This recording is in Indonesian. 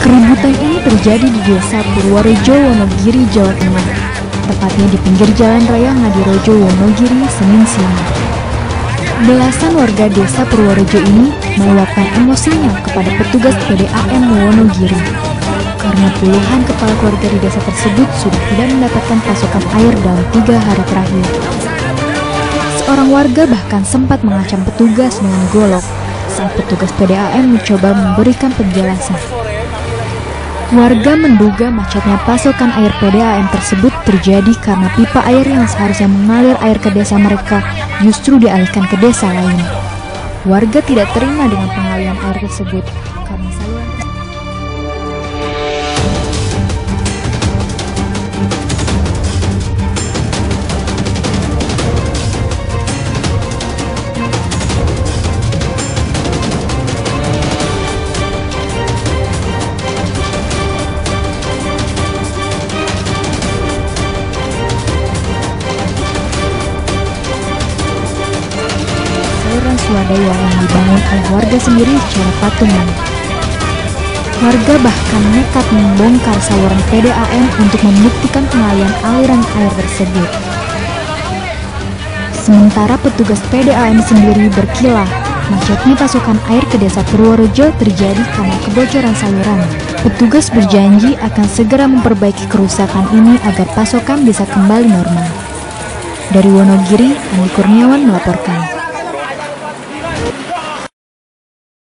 Keributan ini terjadi di Desa Purworejo, Wonogiri, Jawa Tengah, tepatnya di pinggir Jalan Raya Ngadirojo, Wonogiri, Senin siang. Belasan warga desa Purworejo ini meluapkan emosinya kepada petugas PDAM Wonogiri karena puluhan kepala keluarga di desa tersebut sudah tidak mendapatkan pasokan air dalam tiga hari terakhir. Seorang warga bahkan sempat mengancam petugas dengan golok saat petugas PDAM mencoba memberikan penjelasan. Warga menduga macetnya pasokan air PDAM tersebut terjadi karena pipa air yang seharusnya mengalir air ke desa mereka justru dialihkan ke desa lain. Warga tidak terima dengan pengalian air tersebut karena saluran swadaya yang dibangun oleh warga sendiri secara patungan. Warga bahkan nekat membongkar saluran PDAM untuk membuktikan pengalian aliran air tersebut. Sementara petugas PDAM sendiri berkilah, macetnya pasokan air ke desa Purworejo terjadi karena kebocoran saluran. Petugas berjanji akan segera memperbaiki kerusakan ini agar pasokan bisa kembali normal. Dari Wonogiri, Andi Kurniawan melaporkan.